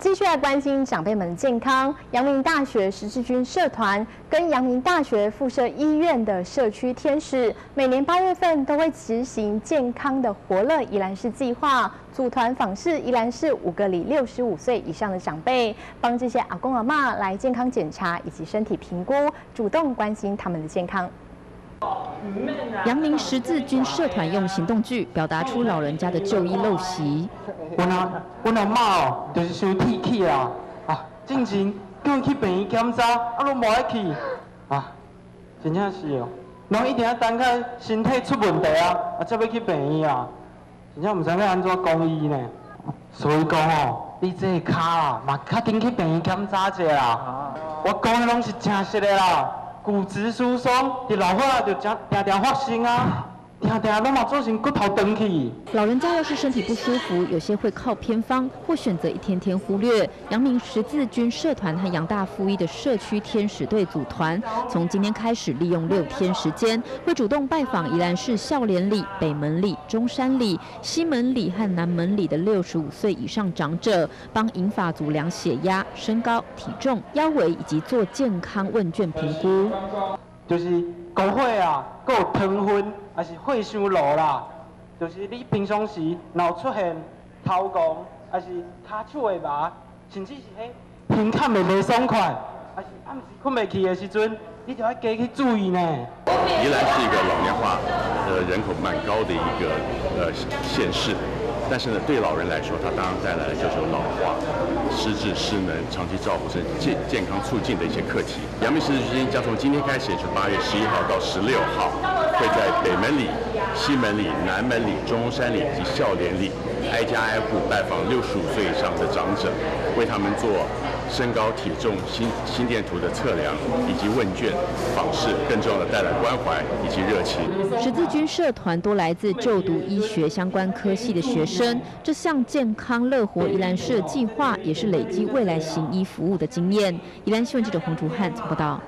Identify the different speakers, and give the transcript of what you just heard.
Speaker 1: 继续来关心长辈们的健康。阳明大学十字军社团跟阳明大学附设医院的社区天使，每年八月份都会执行健康的活乐宜兰市计划，组团访视宜兰市五个里六十五岁以上的长辈，帮这些阿公阿妈来健康检查以及身体评估，主动关心他们的健康。
Speaker 2: 阳明十字军社团用行动剧表达出老人家的就医陋习。
Speaker 3: 我阿我阿妈哦，就是伤铁气啊，啊，进前叫伊去病院检查，啊，拢无爱去，啊，真正是哦，拢一定要等下身体出问题啊，啊，才要去病院啊，真正唔知要安怎讲伊呢。所以讲哦，你这个卡啊，嘛较紧去病院检查一下啦。我讲的拢是真实的啦。骨质疏松，伫老化就常常常发生啊。
Speaker 2: 老人家要是身体不舒服，有些会靠偏方，或选择一天天忽略。阳明十字军社团和阳大附一的社区天使队组团，从今天开始，利用六天时间，会主动拜访宜兰市孝廉里、北门里、中山里、西门里和南门里的六十五岁以上长者，帮银发族量血压、身高、体重、腰围以及做健康问卷评估。
Speaker 3: 就是高血啊，有糖分。还是血伤路啦，就是你平常时若出现头晕，还是骹手会麻，甚至是迄胸坎会袂爽快，还是暗时困袂去的时阵，你就要加去注意呢。
Speaker 4: 宜兰是一个老年化、呃人口蛮高的一个呃县市。但是呢，对老人来说，它当然带来了就是老化、失智、失能、长期照护是健健康促进的一些课题。阳明十字军将从今天开始，是八月十一号到十六号，会在北门里、西门里、南门里、中山里及孝廉里，挨家挨户拜访六十五岁以上的长者，为他们做。身高、体重、心心电图的测量，以及问卷访视，更重要的带来关怀以及热情。
Speaker 2: 十字军社团多来自就读医学相关科系的学生，这项健康乐活宜兰市计划，也是累积未来行医服务的经验。宜兰新闻记者洪竹汉报道。